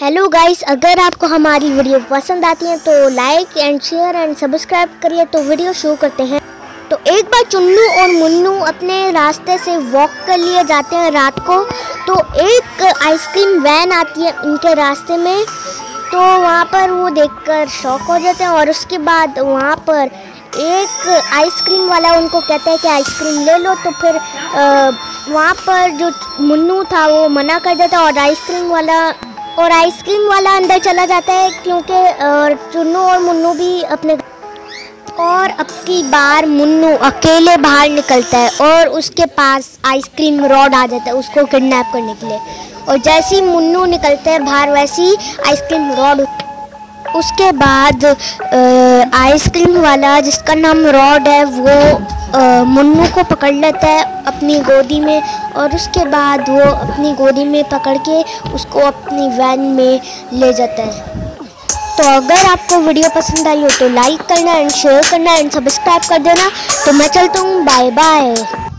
Hello guys अगर आपको हमारी वीडियो पसंद आती है तो like and share and subscribe करिए तो वीडियो शुरू करते हैं। तो एक बार चुन्नू और मुन्नू अपने रास्ते से वॉक कर लिए, जाते हैं रात को। तो एक आइसक्रीम वैन आती है उनके रास्ते में। तो वहाँ पर वो देखकर शौक हो जाते हैं और उसके बाद वहाँ पर एक आइसक्रीम वाला उनको कहता है कि आइसक्रीम ले लो। तो फिर वहाँ पर जो मुन्नू था वो मना कर देता और आइसक्रीम वाला और आइसक्रीम वाला अंदर चला जाता है, क्योंकि चुन्नू और मुन्नू भी अपने और अब की बार मुन्नू अकेले बाहर निकलता है, और उसके पास आइसक्रीम रॉड आ जाता है उसको किडनैप करने के लिए। और जैसे ही मुन्नू निकलता है बाहर, वैसे ही आइसक्रीम रॉड उसके बाद आइसक्रीम वाला जिसका नाम रॉड है, वो मुन्नू को पकड़ लेता है अपनी गोदी में और उसके बाद वो अपनी गोदी में पकड़ के उसको अपनी वैन में ले जाता है। तो अगर आपको वीडियो पसंद आई हो तो लाइक करना एंड शेयर करना एंड सब्सक्राइब कर देना। तो मैं चलता हूँ। Bye bye